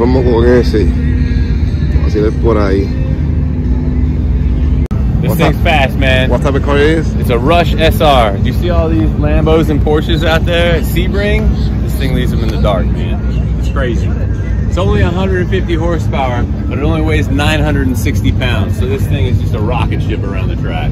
conformo con ese. Así es por ahí. This thing's fast, man. What type of car it is? It's a Rush SR. Do you see all these Lambos and Porsches out there at Sebring? This thing leaves them in the dark, man. It's crazy. It's only 150 horsepower, but it only weighs 960 pounds. So this thing is just a rocket ship around the track.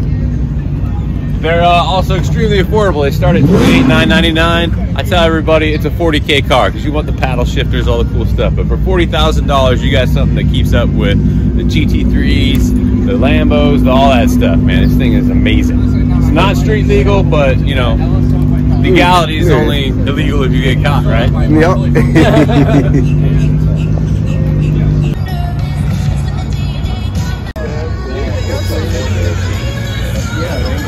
They're uh, also extremely affordable. They start at $28,999. I tell everybody it's a 40K car because you want the paddle shifters, all the cool stuff. But for $40,000, you got something that keeps up with the GT3s, the Lambos, the, all that stuff, man. This thing is amazing. It's not street legal, but, you know, legality is only illegal if you get caught, right? Yep. one, two, and four, and they should have been one, two, three, but they're already getting cars. That lights out on the side. And a V8 or anything bigger, I mean, like Fuel mileage, all that shit, more than that. Yeah.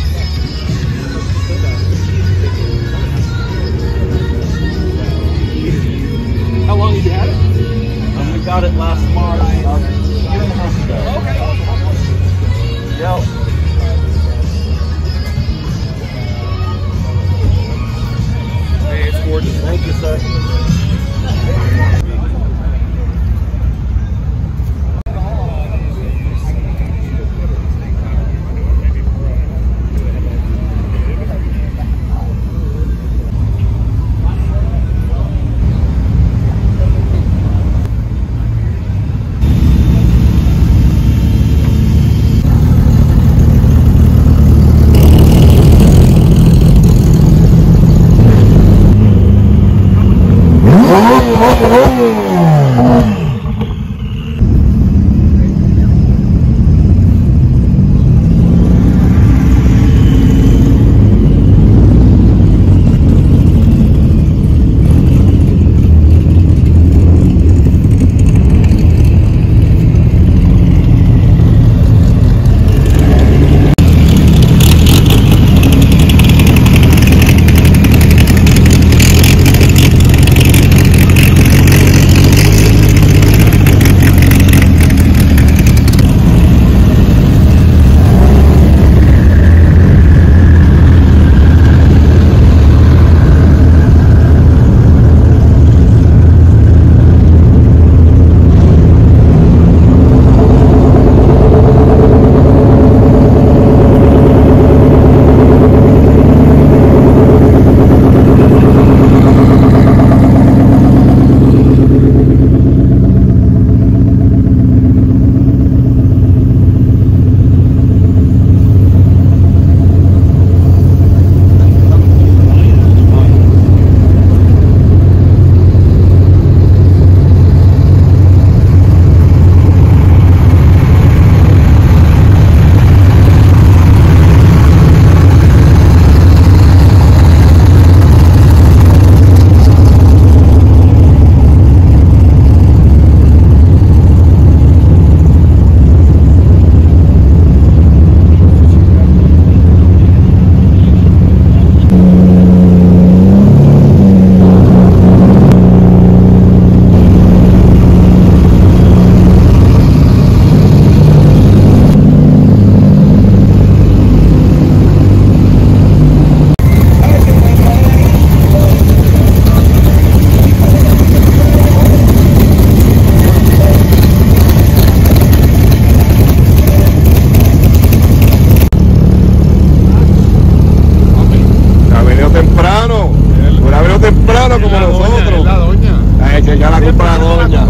Echa la culpa a la doña.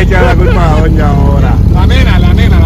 Echa la culpa a la doña ahora. La nena, la nena.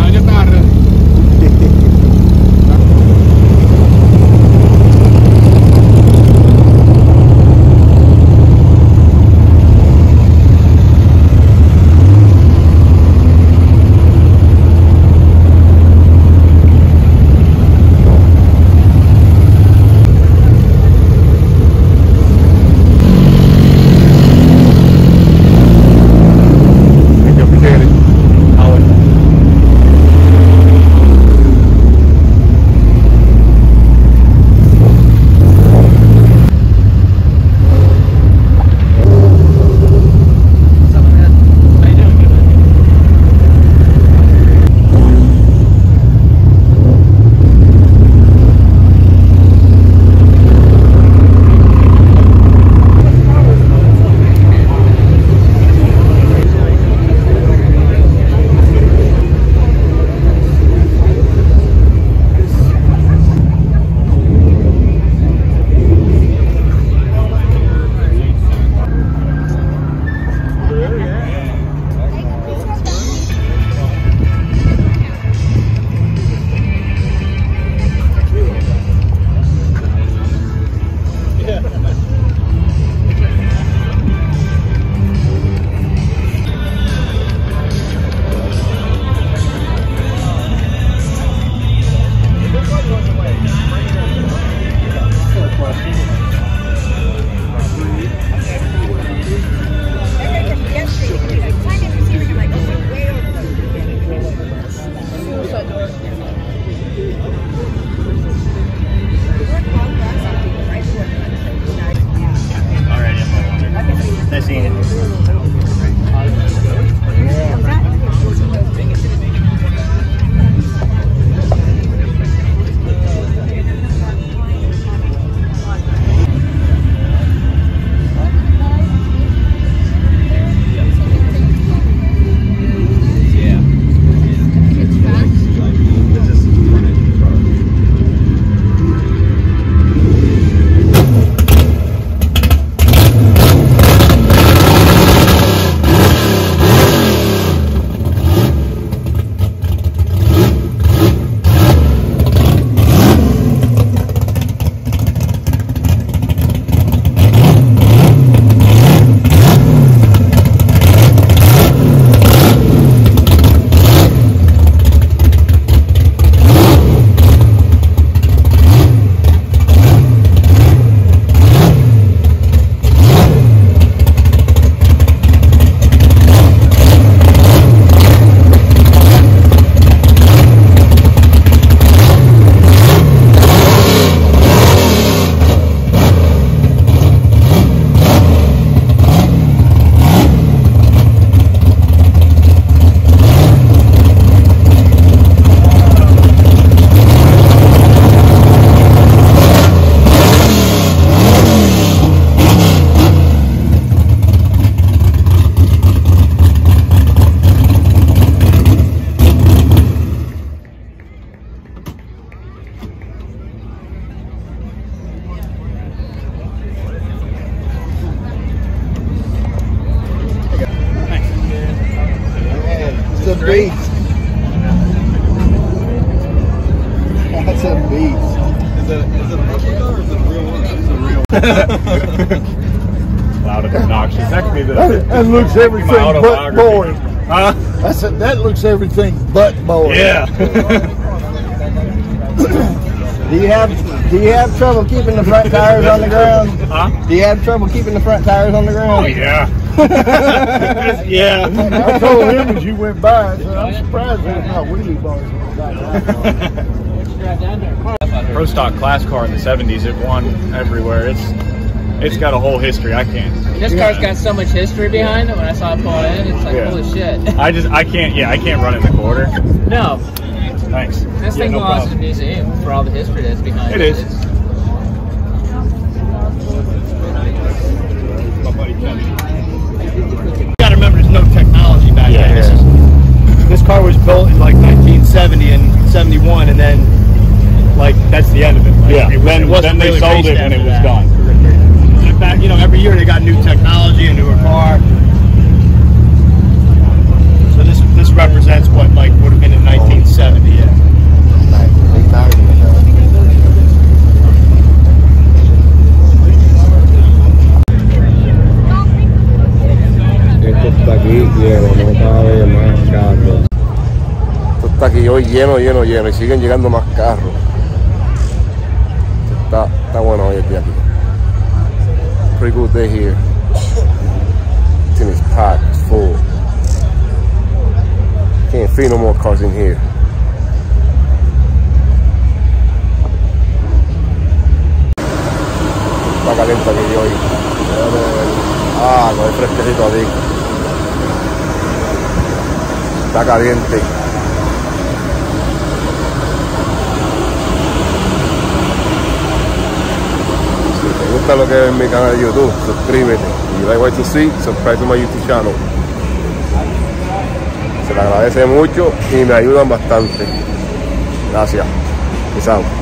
beast. That's a beast. Is it, is it a replica or is it real? It's a real one. Loud and obnoxious. That could be the. That, that looks everything but boring. Huh? I said that looks everything but boring. Yeah. Do you have do you have trouble keeping the front tires on the ground? huh? Do you have trouble keeping the front tires on the ground? Oh yeah. yeah. I told him as you went by, I said, I'm surprised there's not wheelie bars. Pro stock class car in the '70s. It won everywhere. It's it's got a whole history. I can't. This car's got so much history behind it. When I saw it pull in, it's like Yeah. holy shit. I just I can't. Yeah, I can't run in the quarter. No, Thanks. this Yeah, thing no belongs to the museum for all the history that's behind It it. is. You gotta remember there's no technology back then. This, is, this car was built in like 1970 and 71, and then like that's the end of it. Like, Yeah. it, Then, wasn't then they really sold it when it was that. done. In fact, you know, every year they got new technology, a newer car. So this this represents what like hoy lleno, lleno, lleno y siguen llegando más carros. Está, está bueno hoy el aquí. Pretty good day here. Everything is packed, full. Can't fit no more cars in here. Está caliente aquí hoy. Ah, con el fresquecito aquí. Está caliente. Gusta lo que ves en mi canal de YouTube, suscríbete. Y like what you see, subscribe to my YouTube channel. Se le agradece mucho y me ayudan bastante. Gracias. Out.